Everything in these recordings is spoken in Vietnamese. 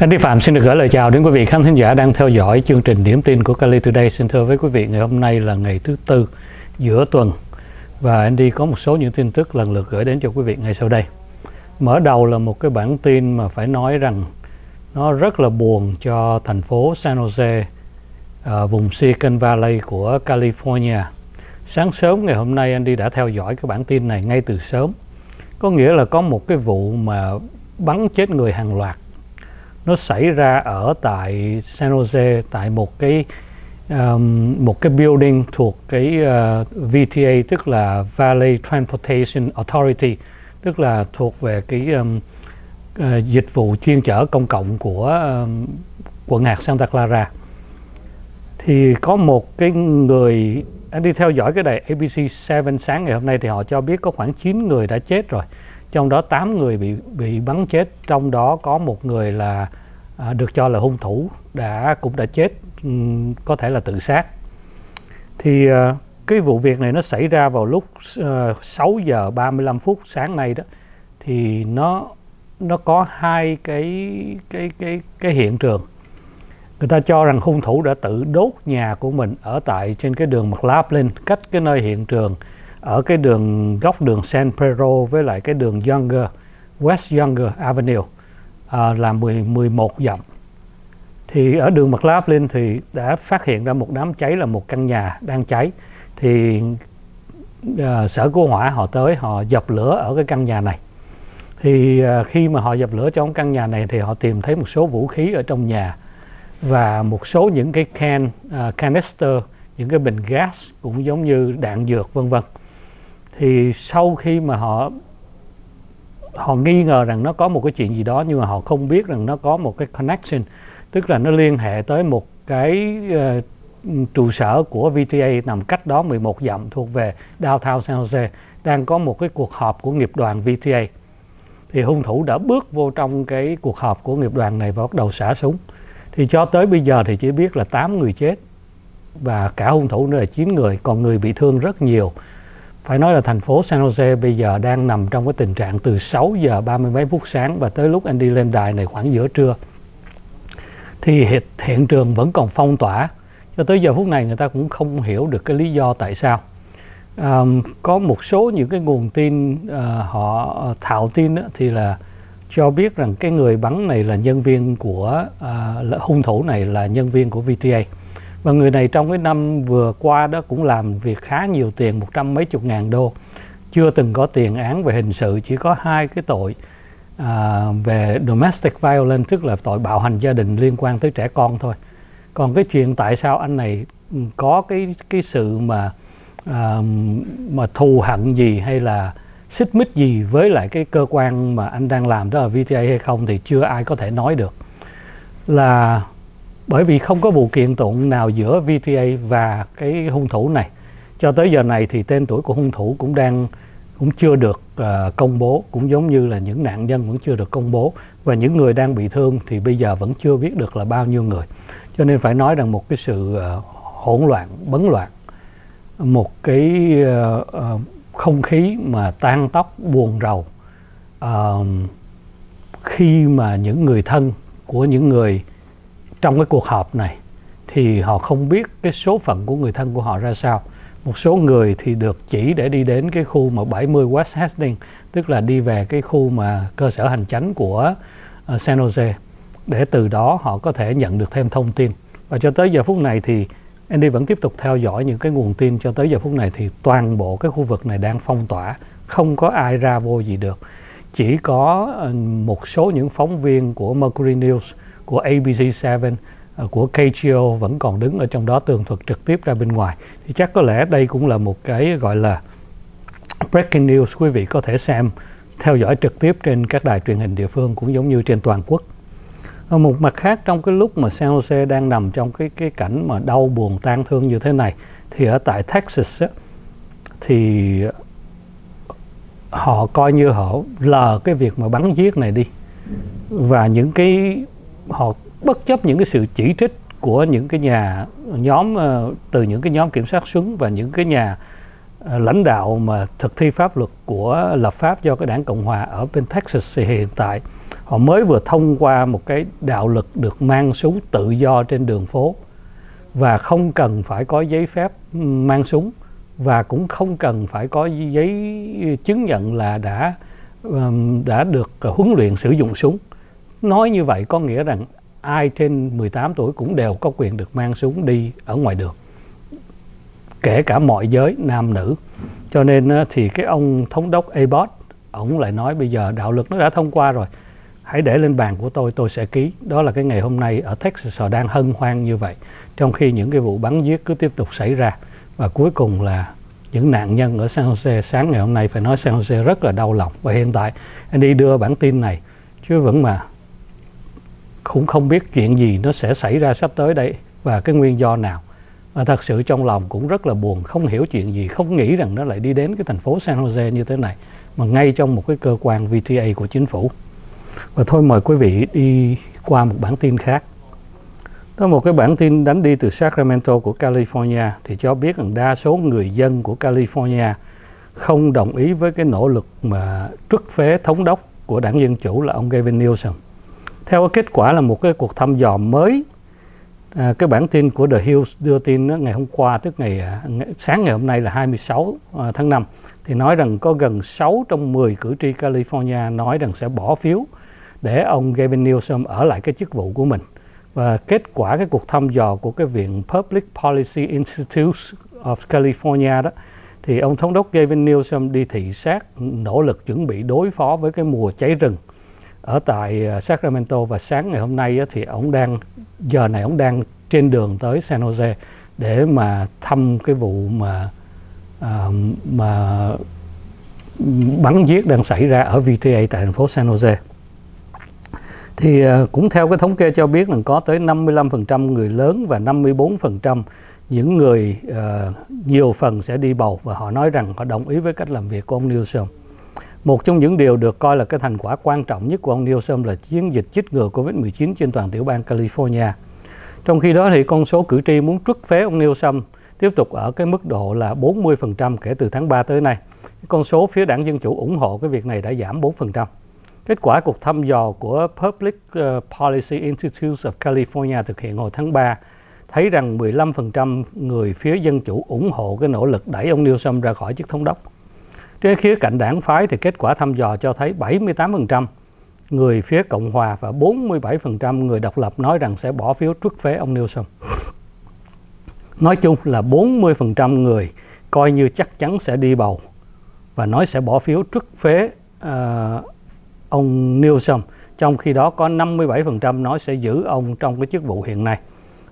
Andy Phạm xin được gửi lời chào đến quý vị khán thính giả đang theo dõi chương trình điểm tin của Cali Today. Xin thưa với quý vị, ngày hôm nay là ngày thứ tư giữa tuần và Andy có một số những tin tức lần lượt gửi đến cho quý vị ngay sau đây. Mở đầu là một cái bản tin mà phải nói rằng nó rất là buồn cho thành phố San Jose, à, vùng Silicon Valley của California. Sáng sớm ngày hôm nay Andy đã theo dõi cái bản tin này ngay từ sớm. Có nghĩa là có một cái vụ mà bắn chết người hàng loạt nó xảy ra ở tại San Jose tại một cái um, một cái building thuộc cái uh, VTA tức là Valley Transportation Authority tức là thuộc về cái um, uh, dịch vụ chuyên chở công cộng của um, quận hạt Santa Clara. Thì có một cái người anh đi theo dõi cái đài ABC 7 sáng ngày hôm nay thì họ cho biết có khoảng 9 người đã chết rồi trong đó 8 người bị bị bắn chết trong đó có một người là à, được cho là hung thủ đã cũng đã chết um, có thể là tự sát. Thì à, cái vụ việc này nó xảy ra vào lúc ờ, à, 6 giờ 35 phút sáng nay đó. Thì nó nó có hai cái cái cái cái hiện trường. Người ta cho rằng hung thủ đã tự đốt nhà của mình ở tại trên cái đường McLaughlin cách cái nơi hiện trường ở cái đường góc đường San Pedro với lại cái đường Younger West Younger Avenue à, là 10, 11 dặm. Thì ở đường McLaughlin thì đã phát hiện ra một đám cháy là một căn nhà đang cháy. Thì à, sở cứu hỏa họ tới họ dập lửa ở cái căn nhà này. Thì à, khi mà họ dập lửa trong căn nhà này thì họ tìm thấy một số vũ khí ở trong nhà và một số những cái can uh, canister những cái bình gas cũng giống như đạn dược vân vân thì sau khi mà họ họ nghi ngờ rằng nó có một cái chuyện gì đó nhưng mà họ không biết rằng nó có một cái connection tức là nó liên hệ tới một cái uh, trụ sở của VTA nằm cách đó 11 dặm thuộc về Downtown San Jose đang có một cái cuộc họp của nghiệp đoàn VTA thì hung thủ đã bước vô trong cái cuộc họp của nghiệp đoàn này và bắt đầu xả súng. Thì cho tới bây giờ thì chỉ biết là 8 người chết và cả hung thủ nữa là 9 người còn người bị thương rất nhiều phải nói là thành phố San Jose bây giờ đang nằm trong cái tình trạng từ 6 giờ 30 mấy phút sáng và tới lúc anh đi lên đài này khoảng giữa trưa. Thì hiện, hiện trường vẫn còn phong tỏa. Cho tới giờ phút này người ta cũng không hiểu được cái lý do tại sao. À, có một số những cái nguồn tin à, họ ờ, thạo tin đó, thì là cho biết rằng cái người bắn này là nhân viên của à, hung thủ này là nhân viên của VTA và người này trong cái năm vừa qua đó cũng làm việc khá nhiều tiền một trăm mấy chục ngàn đô. Chưa từng có tiền án về hình sự chỉ có hai cái tội à, về domestic violence tức là tội bạo hành gia đình liên quan tới trẻ con thôi. Còn cái chuyện tại sao anh này ừ, có cái cái sự mà à, mà thù hận gì hay là xích mích gì với lại cái cơ quan mà anh đang làm đó là VTA hay không thì chưa ai có thể nói được. Là bởi vì không có vụ kiện tụng nào giữa VTA và cái hung thủ này. Cho tới giờ này thì tên tuổi của hung thủ cũng đang cũng chưa được uh, công bố. Cũng giống như là những nạn nhân vẫn chưa được công bố. Và những người đang bị thương thì bây giờ vẫn chưa biết được là bao nhiêu người. Cho nên phải nói rằng một cái sự uh, hỗn loạn bấn loạn một cái uh, uh, không khí mà tan tóc buồn rầu uh, khi mà những người thân của những người trong cái cuộc họp này thì họ không biết cái số phận của người thân của họ ra sao. Một số người thì được chỉ để đi đến cái khu mà 70 West Hastings tức là đi về cái khu mà cơ sở hành chánh của uh, San Jose để từ đó họ có thể nhận được thêm thông tin. Và cho tới giờ phút này thì Andy vẫn tiếp tục theo dõi những cái nguồn tin. Cho tới giờ phút này thì toàn bộ cái khu vực này đang phong tỏa không có ai ra vô gì được. Chỉ có ờ, một số những phóng viên của Mercury News của ABC 7 ờ, của KGO vẫn còn đứng ở trong đó tường thuật trực tiếp ra bên ngoài. Thì chắc có lẽ đây cũng là một cái gọi là breaking news quý vị có thể xem theo dõi trực tiếp trên các đài truyền hình địa phương cũng giống như trên toàn quốc. Ở một mặt khác trong cái lúc mà San Jose đang nằm trong cái cái cảnh mà đau buồn tan thương như thế này thì ở tại Texas á, thì họ coi như họ lờ cái việc mà bắn giết này đi. Và những cái họ bất chấp những cái sự chỉ trích của những cái nhà nhóm ờ, từ những cái nhóm kiểm soát súng và những cái nhà ờ, lãnh đạo mà thực thi pháp luật của lập pháp do cái đảng cộng hòa ở bên Texas thì hiện tại, họ mới vừa thông qua một cái đạo lực được mang súng tự do trên đường phố và không cần phải có giấy phép mang súng và cũng không cần phải có giấy chứng nhận là đã đã được huấn luyện sử dụng súng. Nói như vậy có nghĩa rằng ai trên 18 tuổi cũng đều có quyền được mang súng đi ở ngoài đường. Kể cả mọi giới, nam, nữ. Cho nên thì cái ông thống đốc Abbott ông lại nói bây giờ đạo luật nó đã thông qua rồi, hãy để lên bàn của tôi tôi sẽ ký đó là cái ngày hôm nay ở Texas họ đang hân hoan như vậy, trong khi những cái vụ bắn giết cứ tiếp tục xảy ra và cuối cùng là những nạn nhân ở San Jose sáng ngày hôm nay phải nói San Jose rất là đau lòng và hiện tại, anh đi đưa bản tin này, chứ vẫn mà cũng không biết chuyện gì nó sẽ xảy ra sắp tới đây và cái nguyên do nào. Và thật sự trong lòng cũng rất là buồn, không hiểu chuyện gì, không nghĩ rằng nó lại đi đến cái thành phố San Jose như thế này, mà ngay trong một cái cơ quan VTA của chính phủ. Và thôi mời quý vị đi qua một bản tin khác. Đó, một cái bản tin đánh đi từ Sacramento của California thì cho biết rằng đa số người dân của California không đồng ý với cái nỗ lực mà trước phế thống đốc của đảng Dân Chủ là ông Gavin Newsom. Theo cái kết quả là một cái cuộc thăm dò mới, à, cái bản tin của The Hill đưa tin đó, ngày hôm qua, tức ngày, à, ngày sáng ngày hôm nay là 26 à, tháng 5, thì nói rằng có gần 6 trong 10 cử tri California nói rằng sẽ bỏ phiếu để ông Gavin Newsom ở lại cái chức vụ của mình. Và kết quả cái cuộc thăm dò của cái viện Public Policy Institute of California đó thì ông thống đốc Gavin Newsom đi thị sát nỗ lực chuẩn bị đối phó với cái mùa cháy rừng ở tại ờ, Sacramento và sáng ngày hôm nay thì ông đang giờ này ông đang trên đường tới San Jose để mà thăm cái vụ mà ờ, mà bắn giết đang xảy ra ở VTA tại thành phố San Jose thì ờ, cũng theo cái thống kê cho biết là có tới 55% người lớn và 54% những người uh, nhiều phần sẽ đi bầu và họ nói rằng họ đồng ý với cách làm việc của ông Newsom. Một trong những điều được coi là cái thành quả quan trọng nhất của ông Newsom là chiến dịch chích ngừa COVID-19 trên toàn tiểu bang California. Trong khi đó thì con số cử tri muốn trút phế ông Newsom tiếp tục ở cái mức độ là 40% kể từ tháng 3 tới nay. Con số phía đảng Dân Chủ ủng hộ cái việc này đã giảm 4%. Kết quả cuộc thăm dò của Public ờ, Policy Institute of California thực hiện hồi tháng 3 thấy rằng 15% người phía Dân Chủ ủng hộ cái nỗ lực đẩy ông Newsom ra khỏi chức thống đốc. Trên khía cạnh đảng phái thì kết quả thăm dò cho thấy 78% người phía Cộng Hòa và 47% người độc lập nói rằng sẽ bỏ phiếu trước phế ông Newsom. Nói chung là 40% người coi như chắc chắn sẽ đi bầu và nói sẽ bỏ phiếu trước phế uh, ông Newsom. Trong khi đó có 57% nói sẽ giữ ông trong cái chức vụ hiện nay.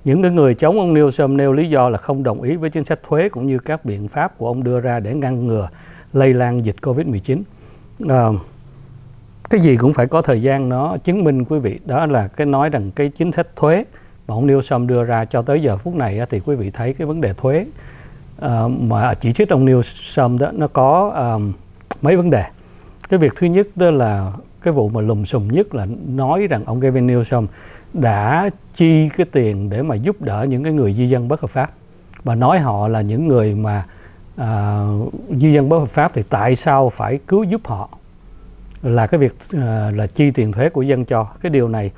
Những cái người chống ông Newsom nêu lý do là không đồng ý với chính sách thuế cũng như các biện pháp của ông đưa ra để ngăn ngừa lây lan dịch Covid-19. À, ờ, cái gì cũng phải có thời gian nó chứng minh quý vị. Đó là cái nói rằng cái chính sách thuế mà ông Newsom đưa ra cho tới giờ phút này thì quý vị thấy cái vấn đề thuế. Uh, mà chỉ trích ông Newsom đó nó có um, mấy vấn đề. Cái việc thứ nhất đó là cái vụ mà lùm xùm nhất là nói rằng ông Gavin Newsom đã chi cái tiền để mà giúp đỡ những cái người di dân bất hợp pháp. Và nói họ là những người mà Ờ, à, di dân bất hợp pháp thì tại sao phải cứu giúp họ? Là cái việc à, là chi tiền thuế của dân cho. Cái điều này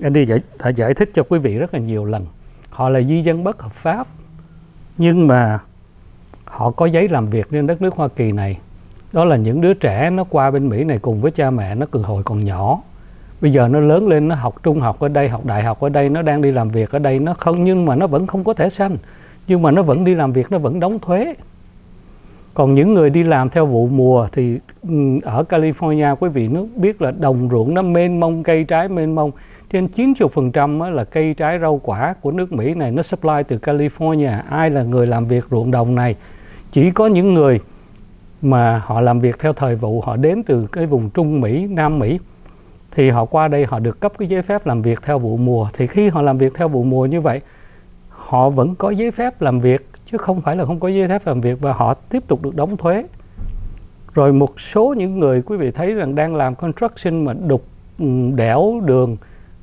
anh đi giải, đã giải thích cho quý vị rất là nhiều lần. Họ là di dân bất hợp pháp nhưng mà họ có giấy làm việc trên đất nước Hoa Kỳ này. Đó là những đứa trẻ nó qua bên Mỹ này cùng với cha mẹ nó cường hồi còn nhỏ. Bây giờ nó lớn lên nó học trung học ở đây học đại học ở đây nó đang đi làm việc ở đây nó không nhưng mà nó vẫn không có thẻ xanh. Nhưng mà nó vẫn đi làm việc nó vẫn đóng thuế còn những người đi làm theo vụ mùa thì ừ, ở California quý vị nước biết là đồng ruộng nó mênh mông cây trái mênh mông. Trên 90% là cây trái rau quả của nước Mỹ này nó supply từ California. Ai là người làm việc ruộng đồng này? Chỉ có những người mà họ làm việc theo thời vụ họ đến từ cái vùng Trung Mỹ, Nam Mỹ thì họ qua đây họ được cấp cái giấy phép làm việc theo vụ mùa. Thì khi họ làm việc theo vụ mùa như vậy họ vẫn có giấy phép làm việc chứ không phải là không có giấy phép làm việc và họ tiếp tục được đóng thuế. Rồi một số những người quý vị thấy rằng đang làm construction mà đục đẽo đường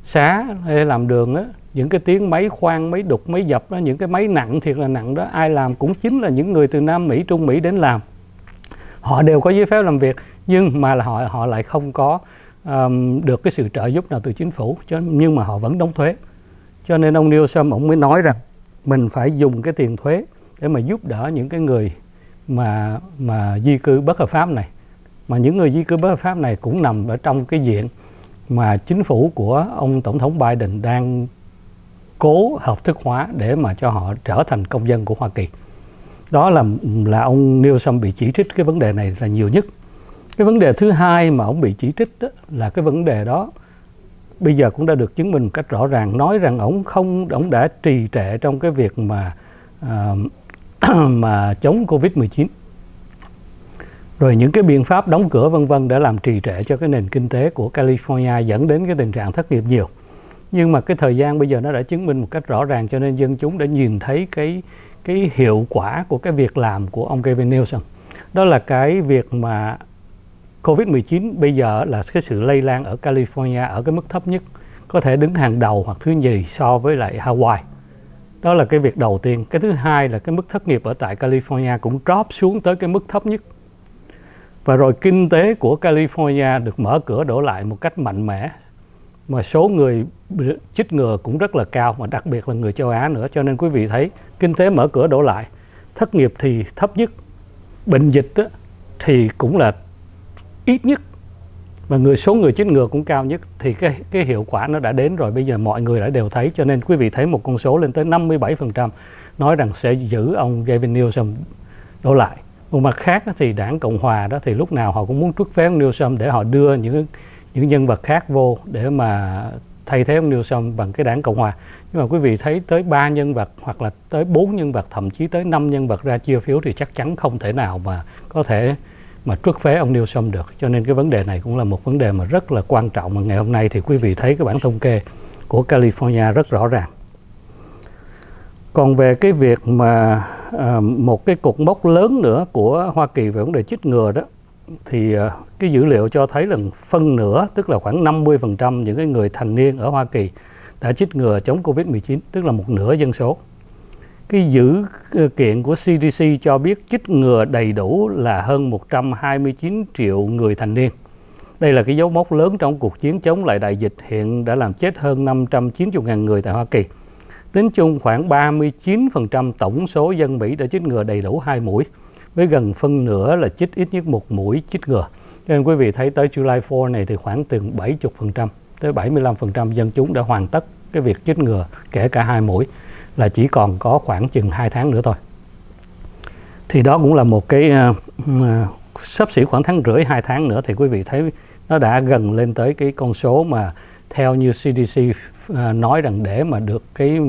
xá hay làm đường á những cái tiếng máy khoan máy đục máy dập đó những cái máy nặng thiệt là nặng đó ai làm cũng chính là những người từ Nam Mỹ Trung Mỹ đến làm. Họ đều có giấy phép làm việc nhưng mà là họ họ lại không có um, được cái sự trợ giúp nào từ chính phủ cho nhưng mà họ vẫn đóng thuế. Cho nên ông Newsom ông mới nói rằng mình phải dùng cái tiền thuế để mà giúp đỡ những cái người mà mà di cư bất hợp pháp này mà những người di cư bất hợp pháp này cũng nằm ở trong cái diện mà chính phủ của ông tổng thống Biden đang cố hợp thức hóa để mà cho họ trở thành công dân của Hoa Kỳ. Đó là là ông Newsom bị chỉ trích cái vấn đề này là nhiều nhất. Cái vấn đề thứ hai mà ông bị chỉ trích đó, là cái vấn đề đó bây giờ cũng đã được chứng minh một cách rõ ràng nói rằng ông không ông đã trì trệ trong cái việc mà uh, mà chống Covid-19 rồi những cái biện pháp đóng cửa vân vân đã làm trì trệ cho cái nền kinh tế của California dẫn đến cái tình trạng thất nghiệp nhiều. Nhưng mà cái thời gian bây giờ nó đã chứng minh một cách rõ ràng cho nên dân chúng đã nhìn thấy cái cái hiệu quả của cái việc làm của ông Gavin Newsom. Đó là cái việc mà Covid-19 bây giờ là cái sự lây lan ở California ở cái mức thấp nhất có thể đứng hàng đầu hoặc thứ gì so với lại Hawaii đó là cái việc đầu tiên. Cái thứ hai là cái mức thất nghiệp ở tại California cũng drop xuống tới cái mức thấp nhất. Và rồi kinh tế của California được mở cửa đổ lại một cách mạnh mẽ. Mà số người chích ngừa cũng rất là cao, mà đặc biệt là người châu Á nữa. Cho nên quý vị thấy, kinh tế mở cửa đổ lại. Thất nghiệp thì thấp nhất. Bệnh dịch thì cũng là ít nhất và người, số người chích ngừa cũng cao nhất, thì cái cái hiệu quả nó đã đến rồi. Bây giờ mọi người đã đều thấy, cho nên quý vị thấy một con số lên tới 57% nói rằng sẽ giữ ông Gavin Newsom đổ lại. Một mặt khác thì đảng cộng hòa đó, thì lúc nào họ cũng muốn trút phế ông Newsom để họ đưa những những nhân vật khác vô để mà thay thế ông Newsom bằng cái đảng cộng hòa. Nhưng mà quý vị thấy tới ba nhân vật hoặc là tới bốn nhân vật, thậm chí tới năm nhân vật ra chia phiếu thì chắc chắn không thể nào mà có thể mà trước phế ông Newsom được cho nên cái vấn đề này cũng là một vấn đề mà rất là quan trọng mà ngày hôm nay thì quý vị thấy cái bản thống kê của California rất rõ ràng còn về cái việc mà à, một cái cột mốc lớn nữa của Hoa Kỳ về vấn đề chích ngừa đó thì à, cái dữ liệu cho thấy là phân nửa tức là khoảng 50% những cái người thành niên ở Hoa Kỳ đã chích ngừa chống Covid-19 tức là một nửa dân số. Cái dữ ờ, kiện của CDC cho biết chích ngừa đầy đủ là hơn 129 triệu người thành niên. Đây là cái dấu mốc lớn trong cuộc chiến chống lại đại dịch hiện đã làm chết hơn 590.000 người tại Hoa Kỳ. Tính chung khoảng 39% tổng số dân Mỹ đã chích ngừa đầy đủ hai mũi, với gần phân nửa là chích ít nhất một mũi chích ngừa. Cho nên quý vị thấy tới July 4 này thì khoảng từ 70% tới 75% dân chúng đã hoàn tất cái việc chích ngừa kể cả hai mũi là chỉ còn có khoảng chừng 2 tháng nữa thôi. Thì đó cũng là một cái uh, sắp xỉ khoảng tháng rưỡi 2 tháng nữa thì quý vị thấy nó đã gần lên tới cái con số mà theo như CDC uh, ờ, nói rằng để mà được cái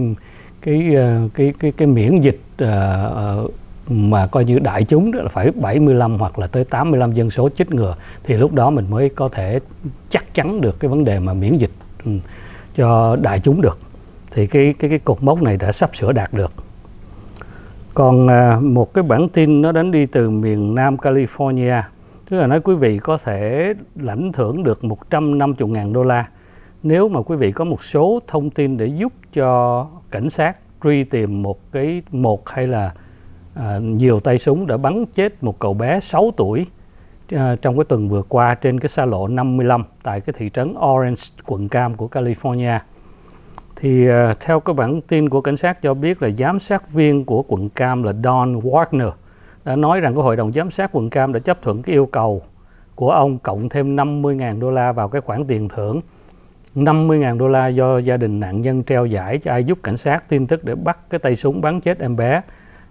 cái uh, cái cái cái miễn dịch uh, mà coi như đại chúng đó là phải 75 hoặc là tới 85 dân số chích ngừa thì lúc đó mình mới có thể chắc chắn được cái vấn đề mà miễn dịch cho đại chúng được thì cái cái cái cột mốc này đã sắp sửa đạt được còn à, một cái bản tin nó đến đi từ miền Nam California tức là nói quý vị có thể lãnh thưởng được 150.000 đô la nếu mà quý vị có một số thông tin để giúp cho cảnh sát truy tìm một cái một hay là à, nhiều tay súng đã bắn chết một cậu bé 6 tuổi à, trong cái tuần vừa qua trên cái xa lộ 55 tại cái thị trấn Orange, quận Cam của California. Thì uh, theo cái bản tin của cảnh sát cho biết là giám sát viên của quận Cam là Don Wagner đã nói rằng cái hội đồng giám sát quận Cam đã chấp thuận cái yêu cầu của ông cộng thêm 50.000 đô la vào cái khoản tiền thưởng 50.000 đô la do gia đình nạn nhân treo giải cho ai giúp cảnh sát tin tức để bắt cái tay súng bắn chết em bé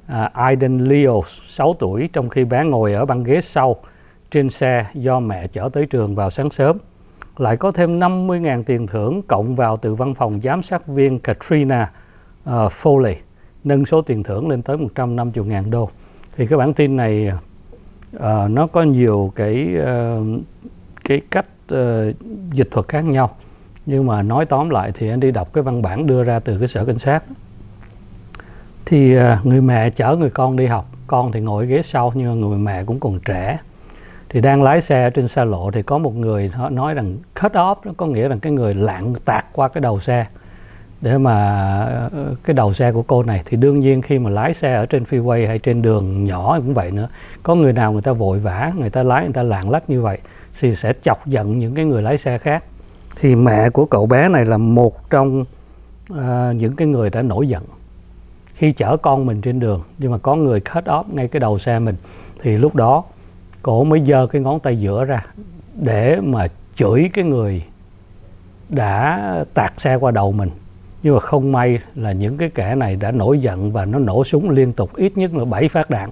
uh, Aiden Leo 6 tuổi trong khi bé ngồi ở băng ghế sau trên xe do mẹ chở tới trường vào sáng sớm. Lại có thêm 50.000 tiền thưởng cộng vào từ văn phòng giám sát viên Katrina uh, Foley, nâng số tiền thưởng lên tới 150.000 đô. Thì cái bản tin này uh, nó có nhiều cái uh, cái cách uh, dịch thuật khác nhau. Nhưng mà nói tóm lại thì anh đi đọc cái văn bản đưa ra từ cái sở cảnh sát thì uh, người mẹ chở người con đi học con thì ngồi ghế sau nhưng mà người mẹ cũng còn trẻ thì đang lái xe trên xa lộ thì có một người họ nói rằng cut off nó có nghĩa là cái người lạng tạt qua cái đầu xe. Để mà ờ, ờ, cái đầu xe của cô này thì đương nhiên khi mà lái xe ở trên freeway hay trên đường nhỏ cũng vậy nữa có người nào người ta vội vã người ta lái người ta lạng lách như vậy thì sẽ chọc giận những cái người lái xe khác. Thì mẹ của cậu bé này là một trong uh, những cái người đã nổi giận. Khi chở con mình trên đường nhưng mà có người cut off ngay cái đầu xe mình thì lúc đó cổ mới giơ cái ngón tay giữa ra để mà chửi cái người đã tạt xe qua đầu mình. Nhưng mà không may là những cái kẻ này đã nổi giận và nó nổ súng liên tục ít nhất là 7 phát đạn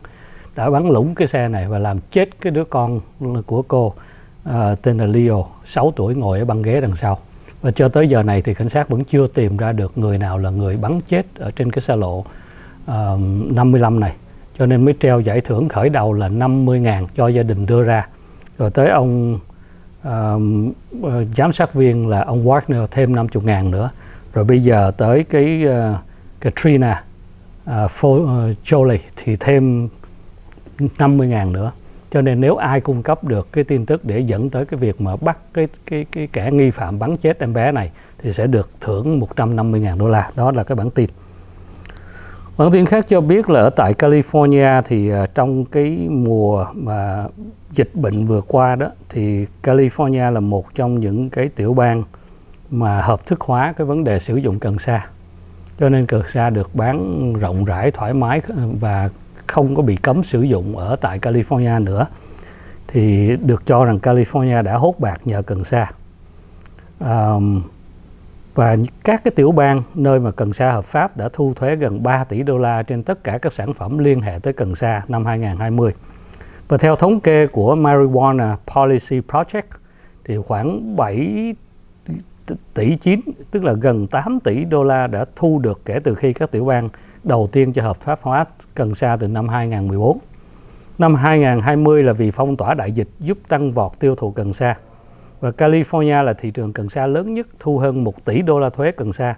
đã bắn lũng cái xe này và làm chết cái đứa con của cô uh, tên là Leo 6 tuổi ngồi ở băng ghế đằng sau. Và cho tới giờ này thì cảnh sát vẫn chưa tìm ra được người nào là người bắn chết ở trên cái xa lộ à, uh, 55 này cho nên mới treo giải thưởng khởi đầu là 50 ngàn cho gia đình đưa ra. Rồi tới ông uh, giám sát viên là ông Wagner thêm 50 ngàn nữa. Rồi bây giờ tới cái uh, Katrina ờ, uh, Jolie thì thêm 50 ngàn nữa. Cho nên nếu ai cung cấp được cái tin tức để dẫn tới cái việc mà bắt cái cái cái kẻ nghi phạm bắn chết em bé này thì sẽ được thưởng 150 ngàn đô la. Đó là cái bản tin bản tin khác cho biết là ở tại California thì à, trong cái mùa mà dịch bệnh vừa qua đó thì California là một trong những cái tiểu bang mà hợp thức hóa cái vấn đề sử dụng cần sa. Cho nên cần sa được bán rộng rãi thoải mái và không có bị cấm sử dụng ở tại California nữa. Thì được cho rằng California đã hốt bạc nhờ cần sa. Um, và các cái tiểu bang nơi mà cần sa hợp pháp đã thu thuế gần 3 tỷ đô la trên tất cả các sản phẩm liên hệ tới cần sa năm 2020. Và theo thống kê của Marijuana Policy Project thì khoảng 7 tỷ 9 tức là gần 8 tỷ đô la đã thu được kể từ khi các tiểu bang đầu tiên cho hợp pháp hóa cần sa từ năm 2014. Năm 2020 là vì phong tỏa đại dịch giúp tăng vọt tiêu thụ cần sa. Và California là thị trường cần sa lớn nhất thu hơn 1 tỷ đô la thuế cần sa.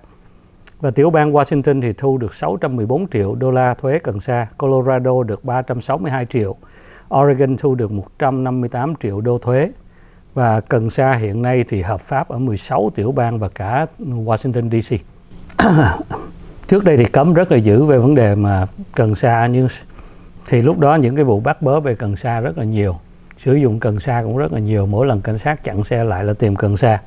Và tiểu bang Washington thì thu được 614 triệu đô la thuế cần sa, Colorado được 362 triệu, Oregon thu được 158 triệu đô thuế. Và cần sa hiện nay thì hợp pháp ở 16 tiểu bang và cả Washington DC. trước đây thì cấm rất là dữ về vấn đề mà cần sa nhưng thì lúc đó những cái vụ bắt bớ về cần sa rất là nhiều sử dụng cần sa cũng rất là nhiều. Mỗi lần cảnh sát chặn xe lại là tìm cần sa.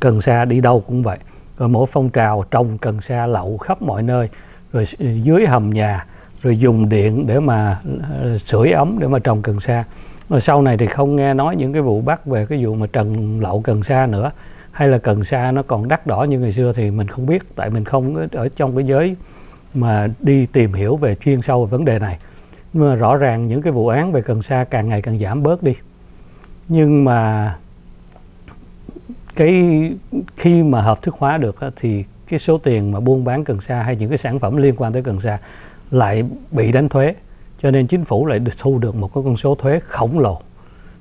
Cần sa đi đâu cũng vậy. Rồi mỗi phong trào trồng cần sa lậu khắp mọi nơi. Rồi dưới hầm nhà, rồi dùng điện để mà ờ, sưởi ấm để mà trồng cần sa. Mà sau này thì không nghe nói những cái vụ bắt về cái vụ mà trần lậu cần sa nữa. Hay là cần sa nó còn đắt đỏ như ngày xưa thì mình không biết. Tại mình không ở trong cái giới mà đi tìm hiểu về chuyên sâu về vấn đề này mà rõ ràng những cái vụ án về cần sa càng ngày càng giảm bớt đi. Nhưng mà cái khi mà hợp thức hóa được thì cái số tiền mà buôn bán cần sa hay những cái sản phẩm liên quan tới cần sa lại bị đánh thuế. Cho nên chính phủ lại được thu được một cái con số thuế khổng lồ.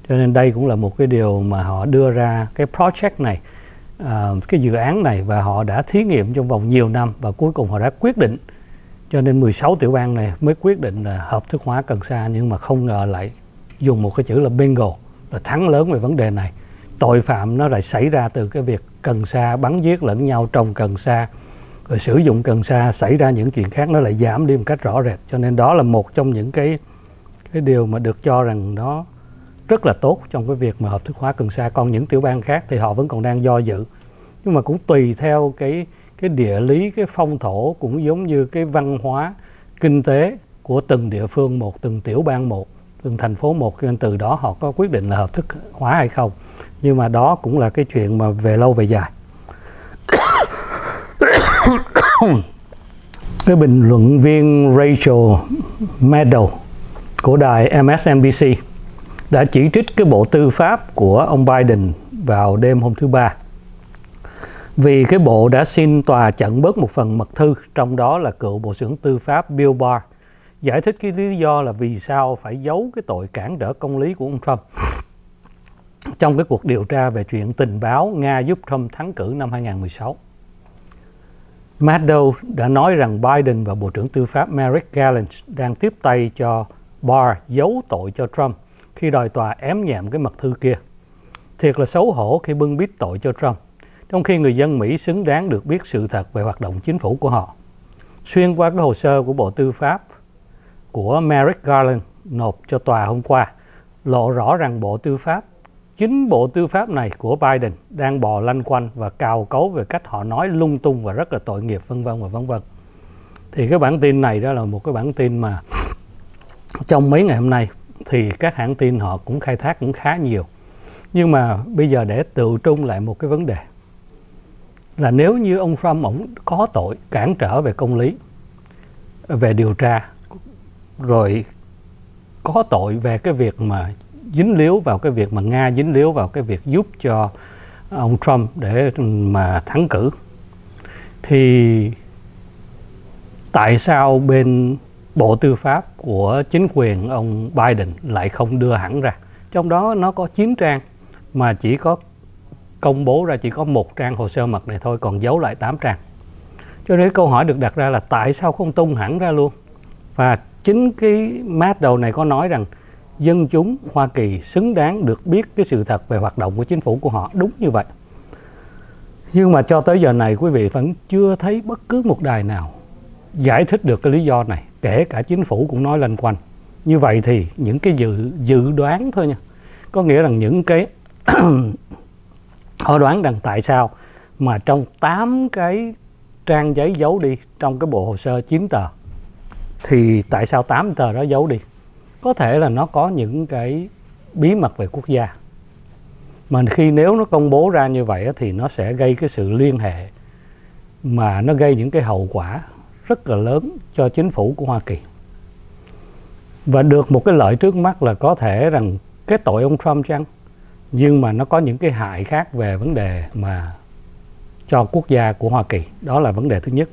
Cho nên đây cũng là một cái điều mà họ đưa ra cái project này uh, cái dự án này và họ đã thí nghiệm trong vòng nhiều năm và cuối cùng họ đã quyết định cho nên 16 tiểu bang này mới quyết định là hợp thức hóa cần sa, nhưng mà không ngờ lại dùng một cái chữ là bingo, là thắng lớn về vấn đề này. Tội phạm nó lại xảy ra từ cái việc cần sa bắn giết lẫn nhau trồng cần sa, rồi sử dụng cần sa, xảy ra những chuyện khác nó lại giảm đi một cách rõ rệt. Cho nên đó là một trong những cái cái điều mà được cho rằng nó rất là tốt trong cái việc mà hợp thức hóa cần sa. Còn những tiểu bang khác thì họ vẫn còn đang do dự. Nhưng mà cũng tùy theo cái cái địa lý, cái phong thổ cũng giống như cái văn hóa kinh tế của từng địa phương một, từng tiểu bang một, từng thành phố một. Nên từ đó họ có quyết định là hợp thức hóa hay không. Nhưng mà đó cũng là cái chuyện mà về lâu về dài. Cái bình luận viên Rachel Maddow của đài MSNBC đã chỉ trích cái bộ tư pháp của ông Biden vào đêm hôm thứ ba vì cái bộ đã xin tòa chặn bớt một phần mật thư trong đó là cựu bộ trưởng tư pháp Bill Barr giải thích cái lý do là vì sao phải giấu cái tội cản trở công lý của ông Trump trong cái cuộc điều tra về chuyện tình báo Nga giúp Trump thắng cử năm 2016. Maddow đã nói rằng Biden và Bộ trưởng Tư pháp Merrick Garland đang tiếp tay cho Barr giấu tội cho Trump khi đòi tòa ém nhẹm cái mật thư kia. Thiệt là xấu hổ khi bưng bít tội cho Trump, trong khi người dân Mỹ xứng đáng được biết sự thật về hoạt động chính phủ của họ. Xuyên qua cái hồ sơ của Bộ Tư pháp của Merrick Garland nộp cho tòa hôm qua, lộ rõ rằng Bộ Tư pháp chính bộ tư pháp này của Biden đang bò lanh quanh và cào cấu về cách họ nói lung tung và rất là tội nghiệp vân vân và vân vân. Thì cái bản tin này đó là một cái bản tin mà trong mấy ngày hôm nay thì các hãng tin họ cũng khai thác cũng khá nhiều. Nhưng mà bây giờ để tự trung lại một cái vấn đề là nếu như ông Trump ổng có tội cản trở về công lý, về điều tra, rồi có tội về cái việc mà dính líu vào cái việc mà Nga dính líu vào cái việc giúp cho ông Trump để mà thắng cử, thì tại sao bên Bộ Tư pháp của chính quyền ông Biden lại không đưa hẳn ra. Trong đó nó có 9 trang mà chỉ có công bố ra chỉ có một trang hồ sơ mật này thôi còn giấu lại 8 trang. Cho nên câu hỏi được đặt ra là tại sao không tung hẳn ra luôn? Và chính cái mát đầu này có nói rằng dân chúng Hoa Kỳ xứng đáng được biết cái sự thật về hoạt động của chính phủ của họ đúng như vậy. Nhưng mà cho tới giờ này quý vị vẫn chưa thấy bất cứ một đài nào giải thích được cái lý do này, kể cả chính phủ cũng nói lanh quanh. Như vậy thì những cái dự dự đoán thôi nha. Có nghĩa rằng những cái họ đoán rằng tại sao mà trong 8 cái trang giấy giấu đi trong cái bộ hồ sơ 9 tờ, thì tại sao 8 tờ đó giấu đi? Có thể là nó có những cái bí mật về quốc gia. Mà khi nếu nó công bố ra như vậy thì nó sẽ gây cái sự liên hệ mà nó gây những cái hậu quả rất là lớn cho chính phủ của Hoa Kỳ. Và được một cái lợi trước mắt là có thể rằng cái tội ông Trump chăng? Nhưng mà nó có những cái hại khác về vấn đề mà cho quốc gia của Hoa Kỳ. Đó là vấn đề thứ nhất.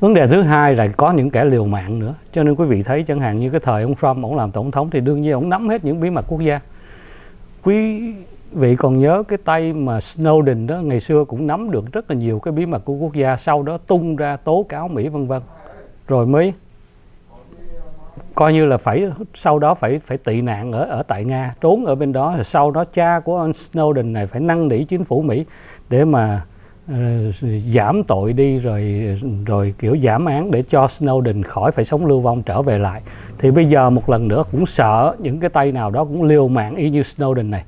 Vấn đề thứ hai là có những kẻ liều mạng nữa. Cho nên quý vị thấy chẳng hạn như cái thời ông Trump, ông làm tổng thống thì đương nhiên ông nắm hết những bí mật quốc gia. Quý vị còn nhớ cái tay mà Snowden đó, ngày xưa cũng nắm được rất là nhiều cái bí mật của quốc gia, sau đó tung ra tố cáo Mỹ, vân vân rồi mới coi như là phải sau đó phải phải tị nạn ở ở tại Nga. Trốn ở bên đó sau đó cha của ông Snowden này phải năn nỉ chính phủ Mỹ để mà uh, giảm tội đi rồi rồi kiểu giảm án để cho Snowden khỏi phải sống lưu vong trở về lại. Thì bây giờ một lần nữa cũng sợ những cái tay nào đó cũng liều mạng y như Snowden này.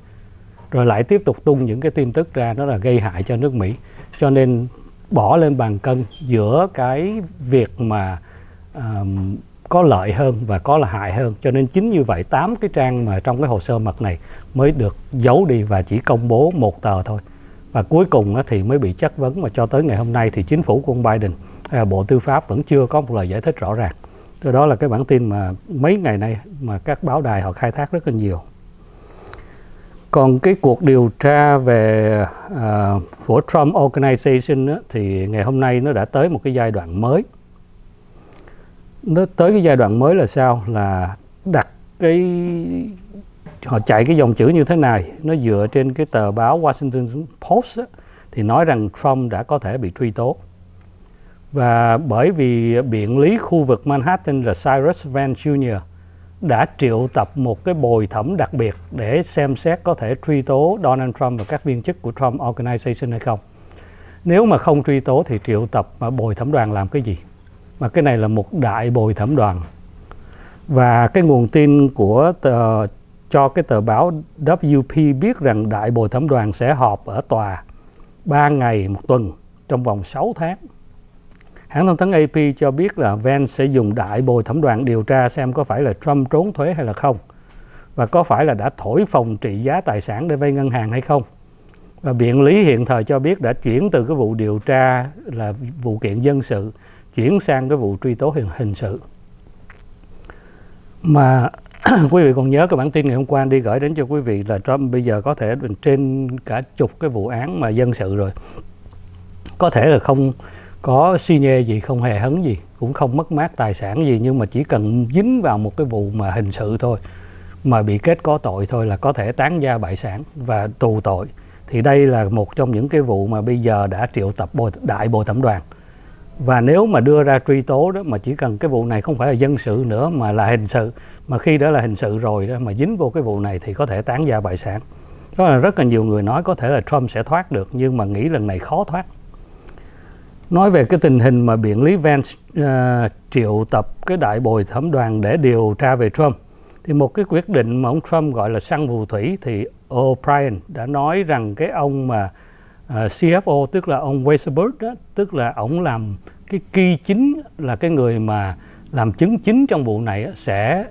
Rồi lại tiếp tục tung những cái tin tức ra đó là gây hại cho nước Mỹ. Cho nên bỏ lên bàn cân giữa cái việc mà um, có lợi hơn và có là hại hơn cho nên chính như vậy tám cái trang mà trong cái hồ sơ mật này mới được giấu đi và chỉ công bố một tờ thôi và cuối cùng thì mới bị chất vấn mà cho tới ngày hôm nay thì chính phủ của ông Biden hay là Bộ Tư pháp vẫn chưa có một lời giải thích rõ ràng. Từ đó là cái bản tin mà mấy ngày nay mà các báo đài họ khai thác rất là nhiều. Còn cái cuộc điều tra về uh, của Trump Organization á, thì ngày hôm nay nó đã tới một cái giai đoạn mới. Nó tới cái giai đoạn mới là sao? Là đặt cái họ chạy cái dòng chữ như thế này, nó dựa trên cái tờ báo Washington Post á, thì nói rằng Trump đã có thể bị truy tố. Và bởi vì biện lý khu vực Manhattan là Cyrus Vance Jr đã triệu tập một cái bồi thẩm đặc biệt để xem xét có thể truy tố Donald Trump và các viên chức của Trump Organization hay không. Nếu mà không truy tố thì triệu tập mà bồi thẩm đoàn làm cái gì? Mà cái này là một đại bồi thẩm đoàn. Và cái nguồn tin của tờ, cho cái tờ báo WP biết rằng đại bồi thẩm đoàn sẽ họp ở tòa 3 ngày một tuần trong vòng 6 tháng. Hãng thông tấn AP cho biết là Vance sẽ dùng đại bồi thẩm đoàn điều tra xem có phải là Trump trốn thuế hay là không và có phải là đã thổi phòng trị giá tài sản để vay ngân hàng hay không. Và biện lý hiện thời cho biết đã chuyển từ cái vụ điều tra là vụ kiện dân sự chuyển sang cái vụ truy tố hình, hình sự. Mà quý vị còn nhớ cái bản tin ngày hôm qua đi gửi đến cho quý vị là Trump bây giờ có thể trên cả chục cái vụ án mà dân sự rồi. Có thể là không có suy nhê gì không hề hấn gì cũng không mất mát tài sản gì nhưng mà chỉ cần dính vào một cái vụ mà hình sự thôi mà bị kết có tội thôi là có thể tán gia bại sản và tù tội thì đây là một trong những cái vụ mà bây giờ đã triệu tập đại bồi thẩm đoàn và nếu mà đưa ra truy tố đó mà chỉ cần cái vụ này không phải là dân sự nữa mà là hình sự mà khi đã là hình sự rồi đó mà dính vô cái vụ này thì có thể tán gia bại sản. Đó là rất là nhiều người nói có thể là Trump sẽ thoát được nhưng mà nghĩ lần này khó thoát. Nói về cái tình hình mà biện lý Vance uh, triệu tập cái đại bồi thẩm đoàn để điều tra về Trump thì một cái quyết định mà ông Trump gọi là săn phù thủy thì O'Brien đã nói rằng cái ông mà Ờ, uh, CFO tức là ông Weisberg đó tức là ông làm cái key chính là cái người mà làm chứng chính trong vụ này sẽ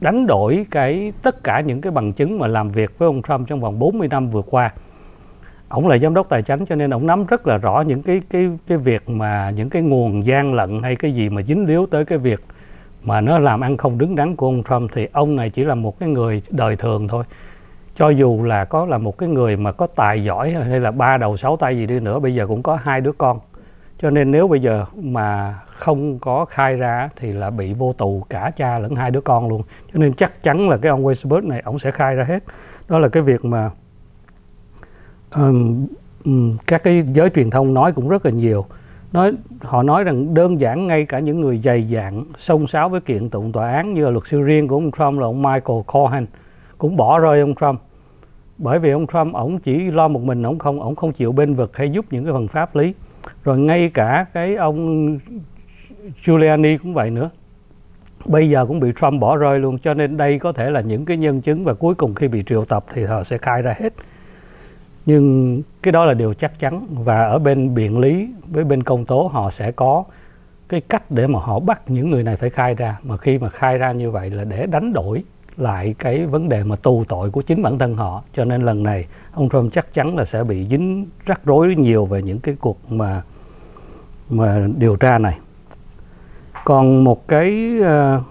đánh đổi cái tất cả những cái bằng chứng mà làm việc với ông Trump trong vòng 40 năm vừa qua. Ông là giám đốc tài chính cho nên ông nắm rất là rõ những cái cái cái việc mà những cái nguồn gian lận hay cái gì mà dính líu tới cái việc mà nó làm ăn không đứng đắn của ông Trump thì ông này chỉ là một cái người đời thường thôi. Cho dù là có là một cái người mà có tài giỏi hay là ba đầu sáu tay gì đi nữa bây giờ cũng có hai đứa con. Cho nên nếu bây giờ mà không có khai ra thì là bị vô tù cả cha lẫn hai đứa con luôn. Cho nên chắc chắn là cái ông Weisberg này ông sẽ khai ra hết. Đó là cái việc mà um, um, các cái giới truyền thông nói cũng rất là nhiều. Nói họ nói rằng đơn giản ngay cả những người dày dạn xông xáo với kiện tụng tòa án như là luật sư riêng của ông Trump là ông Michael Cohen cũng bỏ rơi ông Trump. Bởi vì ông Trump ông chỉ lo một mình ông không ông không chịu bên vực hay giúp những cái phần pháp lý. Rồi ngay cả cái ông Giuliani cũng vậy nữa. Bây giờ cũng bị Trump bỏ rơi luôn, cho nên đây có thể là những cái nhân chứng và cuối cùng khi bị triệu tập thì họ sẽ khai ra hết. Nhưng cái đó là điều chắc chắn và ở bên biện lý, với bên công tố họ sẽ có cái cách để mà họ bắt những người này phải khai ra. Mà khi mà khai ra như vậy là để đánh đổi lại cái vấn đề mà tù tội của chính bản thân họ. Cho nên lần này ông Trump chắc chắn là sẽ bị dính rắc rối nhiều về những cái cuộc mà mà điều tra này. Còn một cái uh,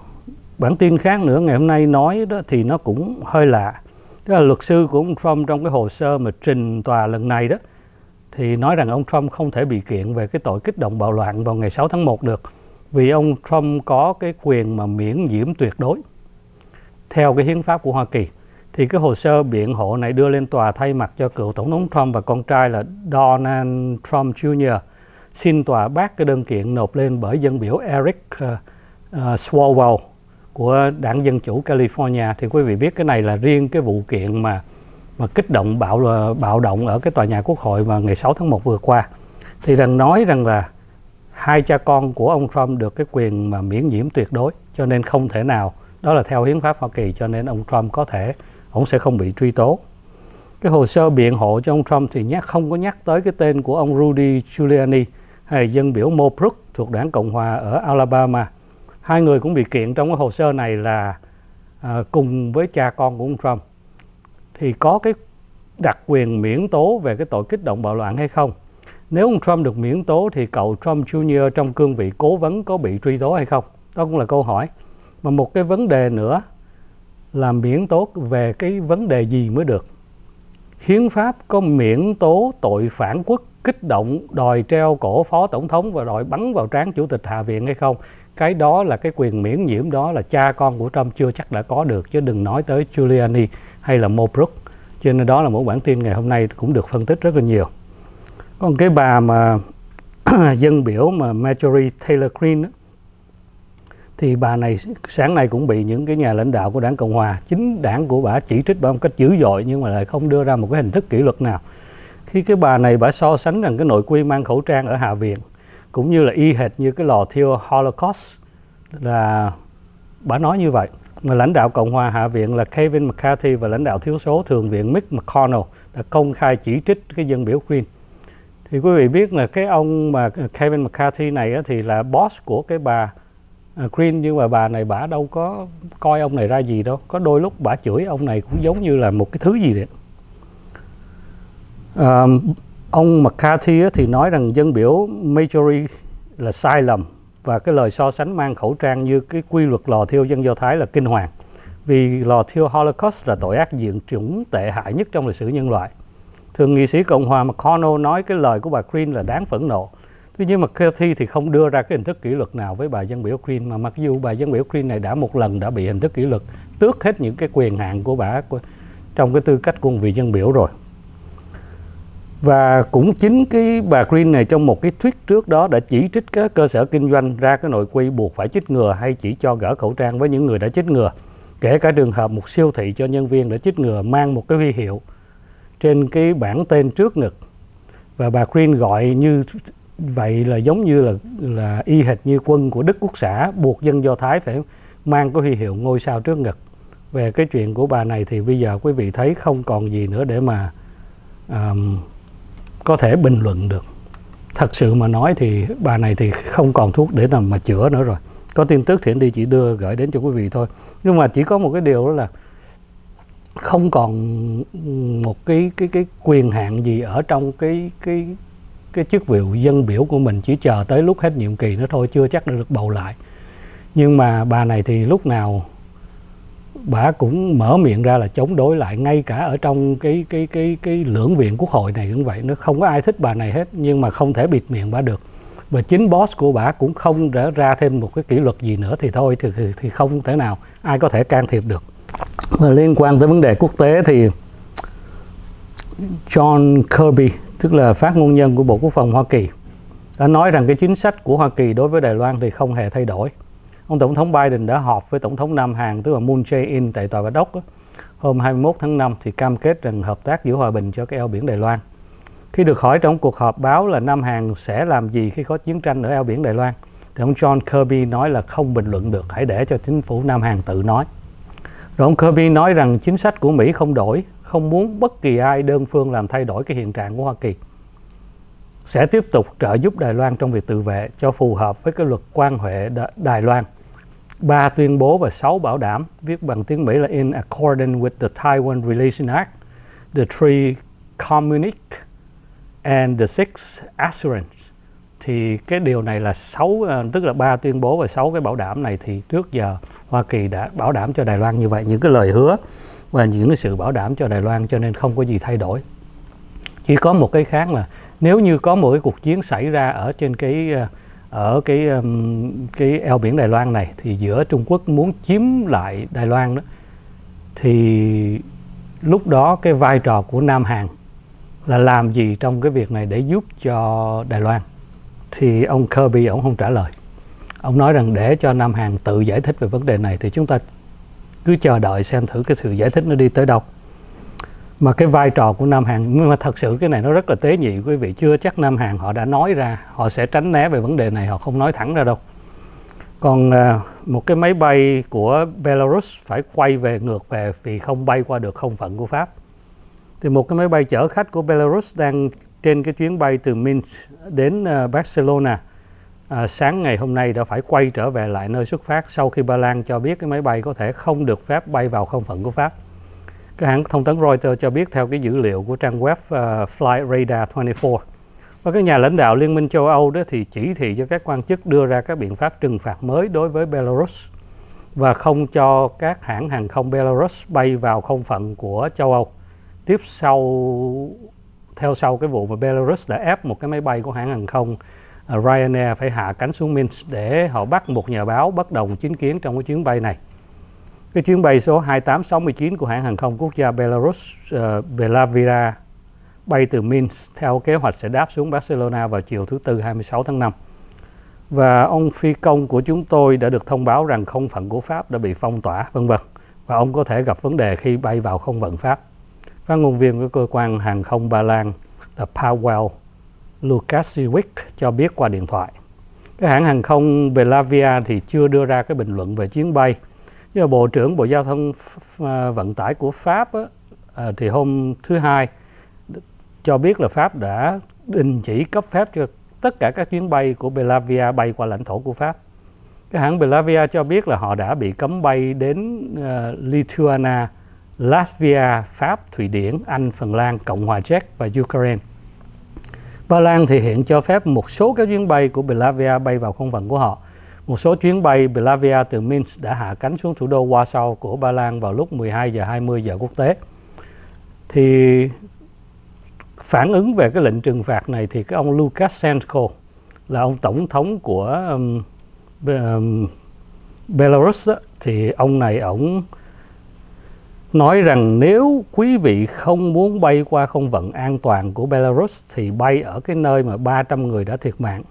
bản tin khác nữa ngày hôm nay nói đó thì nó cũng hơi lạ. Tức là luật sư của ông Trump trong cái hồ sơ mà trình tòa lần này đó thì nói rằng ông Trump không thể bị kiện về cái tội kích động bạo loạn vào ngày 6 tháng 1 được vì ông Trump có cái quyền mà miễn nhiễm tuyệt đối theo cái hiến pháp của Hoa Kỳ thì cái hồ sơ biện hộ này đưa lên tòa thay mặt cho cựu tổng thống Trump và con trai là Donald Trump Jr. xin tòa bác cái đơn kiện nộp lên bởi dân biểu Eric uh, uh, Swalwell của đảng Dân Chủ California thì quý vị biết cái này là riêng cái vụ kiện mà mà kích động bạo ờ, bạo động ở cái tòa nhà Quốc hội vào ngày 6 tháng 1 vừa qua thì rằng nói rằng là hai cha con của ông Trump được cái quyền mà miễn nhiễm tuyệt đối cho nên không thể nào đó là theo hiến pháp Hoa Kỳ cho nên ông Trump có thể ông sẽ không bị truy tố. Cái hồ sơ biện hộ cho ông Trump thì nhắc không có nhắc tới cái tên của ông Rudy Giuliani hay dân biểu Mo Brooks thuộc đảng Cộng hòa ở Alabama. Hai người cũng bị kiện trong cái hồ sơ này là à, cùng với cha con của ông Trump. Thì có cái đặc quyền miễn tố về cái tội kích động bạo loạn hay không? Nếu ông Trump được miễn tố thì cậu Trump Jr. trong cương vị cố vấn có bị truy tố hay không? Đó cũng là câu hỏi mà một cái vấn đề nữa là miễn tố về cái vấn đề gì mới được? Hiến pháp có miễn tố tội phản quốc, kích động, đòi treo cổ phó tổng thống và đòi bắn vào trán chủ tịch hạ viện hay không? Cái đó là cái quyền miễn nhiễm, đó là cha con của Trump chưa chắc đã có được, chứ đừng nói tới Giuliani hay là Mobrook cho nên đó là một bản tin ngày hôm nay cũng được phân tích rất là nhiều. Còn cái bà mà dân biểu mà Marjorie Taylor Greene thì bà này sáng nay cũng bị những cái nhà lãnh đạo của đảng Cộng Hòa, chính đảng của bà chỉ trích bà một cách dữ dội nhưng mà lại không đưa ra một cái hình thức kỷ luật nào. Khi cái bà này bà so sánh rằng cái nội quy mang khẩu trang ở Hạ viện, cũng như là y hệt như cái lò thiêu Holocaust, là bà nói như vậy. Mà lãnh đạo Cộng hòa Hạ viện là Kevin McCarthy và lãnh đạo thiếu số Thượng viện Mitch McConnell đã công khai chỉ trích cái dân biểu Green. Thì quý vị biết là cái ông mà Kevin McCarthy này thì là boss của cái bà À, Green nhưng mà bà này bà đâu có coi ông này ra gì đâu có đôi lúc bà chửi ông này cũng giống như là một cái thứ gì đấy à, ông McCarthy thì nói rằng dân biểu Majority là sai lầm và cái lời so sánh mang khẩu trang như cái quy luật lò thiêu dân Do Thái là kinh hoàng vì lò thiêu Holocaust là tội ác diện chủng tệ hại nhất trong lịch sử nhân loại. Thường nghị sĩ Cộng hòa McConnell nói cái lời của bà Green là đáng phẫn nộ. Tuy nhiên mà McCarthy thì không đưa ra cái hình thức kỷ luật nào với bà dân biểu Green, mà mặc dù bà dân biểu Green này đã một lần đã bị hình thức kỷ luật tước hết những cái quyền hạn của bà trong cái tư cách của một vị dân biểu rồi. Và cũng chính cái bà Green này trong một cái thuyết trước đó đã chỉ trích các cơ sở kinh doanh ra cái nội quy buộc phải chích ngừa hay chỉ cho gỡ khẩu trang với những người đã chích ngừa. Kể cả trường hợp một siêu thị cho nhân viên đã chích ngừa mang một cái huy hiệu trên cái bảng tên trước ngực. Và bà Green gọi như vậy là giống như là là y hệt như quân của Đức Quốc xã buộc dân Do Thái phải mang cái huy hiệu ngôi sao trước ngực. Về cái chuyện của bà này thì bây giờ quý vị thấy không còn gì nữa để mà um, có thể bình luận được. Thật sự mà nói thì bà này thì không còn thuốc để làm mà chữa nữa rồi. Có tin tức thì anh đi chỉ đưa gửi đến cho quý vị thôi. Nhưng mà chỉ có một cái điều đó là không còn một cái cái cái quyền hạn gì ở trong cái cái cái chức vụ dân biểu của mình chỉ chờ tới lúc hết nhiệm kỳ nữa thôi chưa chắc đã được bầu lại. Nhưng mà bà này thì lúc nào bà cũng mở miệng ra là chống đối lại ngay cả ở trong cái cái cái cái lưỡng viện quốc hội này cũng vậy. Nó không có ai thích bà này hết nhưng mà không thể bịt miệng bà được. Và chính boss của bà cũng không đã ra thêm một cái kỷ luật gì nữa thì thôi thì, thì, thì không thể nào ai có thể can thiệp được. Và liên quan tới vấn đề quốc tế thì John Kirby tức là phát ngôn nhân của Bộ Quốc phòng Hoa Kỳ đã nói rằng cái chính sách của Hoa Kỳ đối với Đài Loan thì không hề thay đổi. Ông Tổng thống Biden đã họp với Tổng thống Nam Hàn tức là Moon Jae-in tại Tòa Bạch Ốc hôm 21 tháng 5 thì cam kết rằng hợp tác giữ hòa bình cho cái eo biển Đài Loan. Khi được hỏi trong cuộc họp báo là Nam Hàn sẽ làm gì khi có chiến tranh ở eo biển Đài Loan, thì ông John Kirby nói là không bình luận được, hãy để cho chính phủ Nam Hàn tự nói. Rồi ông Kirby nói rằng chính sách của Mỹ không đổi, không muốn bất kỳ ai đơn phương làm thay đổi cái hiện trạng của Hoa Kỳ. Sẽ tiếp tục trợ giúp Đài Loan trong việc tự vệ cho phù hợp với cái luật quan hệ Đài Loan. Ba tuyên bố và sáu bảo đảm viết bằng tiếng Mỹ là in accordance with the Taiwan Relation Act, the three communique and the six assurance thì cái điều này là sáu ờ, tức là ba tuyên bố và sáu cái bảo đảm này thì trước giờ Hoa Kỳ đã bảo đảm cho Đài Loan như vậy những cái lời hứa và những cái sự bảo đảm cho Đài Loan cho nên không có gì thay đổi. Chỉ có một cái khác là nếu như có một cái cuộc chiến xảy ra ở trên cái ờ, ở cái cái eo biển Đài Loan này, thì giữa Trung Quốc muốn chiếm lại Đài Loan đó, thì lúc đó cái vai trò của Nam Hàn là làm gì trong cái việc này để giúp cho Đài Loan? Thì ông Kirby ông không trả lời. Ông nói rằng để cho Nam Hàn tự giải thích về vấn đề này thì chúng ta cứ chờ đợi xem thử cái sự giải thích nó đi tới đâu. Mà cái vai trò của Nam Hàn, nhưng mà thật sự cái này nó rất là tế nhị, quý vị. Chưa chắc Nam Hàn họ đã nói ra, họ sẽ tránh né về vấn đề này, họ không nói thẳng ra đâu. Còn à, một cái máy bay của Belarus phải quay về ngược về vì không bay qua được không phận của Pháp. Thì một cái máy bay chở khách của Belarus đang trên cái chuyến bay từ Minsk đến à, Barcelona à, sáng ngày hôm nay đã phải quay trở về lại nơi xuất phát sau khi Ba Lan cho biết cái máy bay có thể không được phép bay vào không phận của Pháp. Cái hãng thông tấn Reuters cho biết theo cái dữ liệu của trang web uh, Flight Radar 24 và các nhà lãnh đạo Liên minh châu Âu đó thì chỉ thị cho các quan chức đưa ra các biện pháp trừng phạt mới đối với Belarus và không cho các hãng hàng không Belarus bay vào không phận của châu Âu. Tiếp sau theo sau cái vụ mà Belarus đã ép một cái máy bay của hãng hàng không À, Ryanair phải hạ cánh xuống Minsk để họ bắt một nhà báo bất đồng chính kiến trong cái chuyến bay này. Cái chuyến bay số 2869 của hãng hàng không quốc gia Belarus ờ, uh, Belavia bay từ Minsk theo kế hoạch sẽ đáp xuống Barcelona vào chiều thứ Tư 26 tháng 5. Và ông phi công của chúng tôi đã được thông báo rằng không phận của Pháp đã bị phong tỏa, vân vân. Và ông có thể gặp vấn đề khi bay vào không phận Pháp. Phát ngôn viên của cơ quan hàng không Ba Lan là Paweł Lukasiewicz cho biết qua điện thoại. Cái hãng hàng không Belavia thì chưa đưa ra cái bình luận về chuyến bay. Nhưng mà Bộ trưởng Bộ Giao thông à, Vận tải của Pháp á, à, thì hôm thứ Hai cho biết là Pháp đã đình chỉ cấp phép cho tất cả các chuyến bay của Belavia bay qua lãnh thổ của Pháp. Cái hãng Belavia cho biết là họ đã bị cấm bay đến uh, Lithuania, Latvia, Pháp, Thụy Điển, Anh, Phần Lan, Cộng hòa Czech và Ukraine. Ba Lan thì hiện cho phép một số các chuyến bay của Belavia bay vào không phận của họ. Một số chuyến bay Belavia từ Minsk đã hạ cánh xuống thủ đô Warsaw của Ba Lan vào lúc 12 giờ 20 giờ quốc tế. Thì phản ứng về cái lệnh trừng phạt này thì cái ông Lukashenko là ông tổng thống của um, um, Belarus đó, thì ông này ổng nói rằng nếu quý vị không muốn bay qua không vận an toàn của Belarus thì bay ở cái nơi mà 300 người đã thiệt mạng.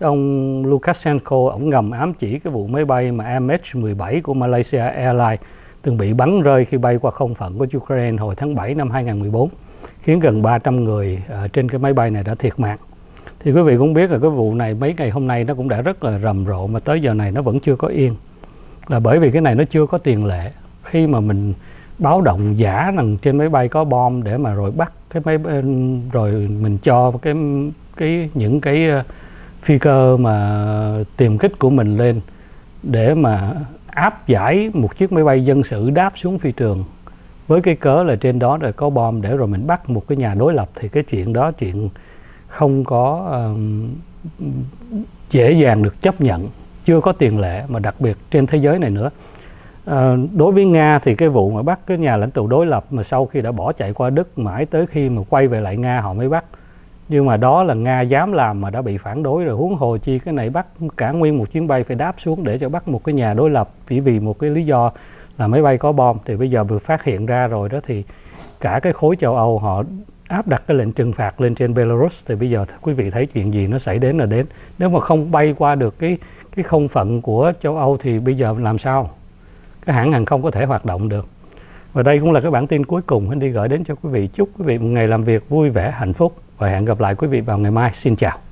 Ông Lukashenko ổng ngầm ám chỉ cái vụ máy bay mà MH17 của Malaysia Airlines từng bị bắn rơi khi bay qua không phận của Ukraine hồi tháng 7 năm 2014 khiến gần 300 người ờ, trên cái máy bay này đã thiệt mạng. Thì quý vị cũng biết là cái vụ này mấy ngày hôm nay nó cũng đã rất là rầm rộ mà tới giờ này nó vẫn chưa có yên. Là bởi vì cái này nó chưa có tiền lệ khi mà mình báo động giả rằng trên máy bay có bom để mà rồi bắt cái máy rồi mình cho cái cái những cái ờ, phi cơ mà tiềm kích của mình lên để mà áp giải một chiếc máy bay dân sự đáp xuống phi trường. Với cái cớ là trên đó là có bom để rồi mình bắt một cái nhà đối lập thì cái chuyện đó chuyện không có uh, dễ dàng được chấp nhận chưa có tiền lệ mà đặc biệt trên thế giới này nữa à, đối với nga thì cái vụ mà bắt cái nhà lãnh tụ đối lập mà sau khi đã bỏ chạy qua đức mãi tới khi mà quay về lại nga họ mới bắt. Nhưng mà đó là nga dám làm mà đã bị phản đối rồi huống hồ chi cái này bắt cả nguyên một chuyến bay phải đáp xuống để cho bắt một cái nhà đối lập chỉ vì một cái lý do là máy bay có bom. Thì bây giờ vừa phát hiện ra rồi đó thì cả cái khối châu âu họ áp đặt cái lệnh trừng phạt lên trên Belarus. Thì bây giờ quý vị thấy chuyện gì nó xảy đến là đến. Nếu mà không bay qua được cái cái không phận của châu Âu thì bây giờ làm sao? Cái hãng hàng không có thể hoạt động được. Và đây cũng là cái bản tin cuối cùng anh đi gửi đến cho quý vị. Chúc quý vị một ngày làm việc vui vẻ, hạnh phúc và hẹn gặp lại quý vị vào ngày mai. Xin chào.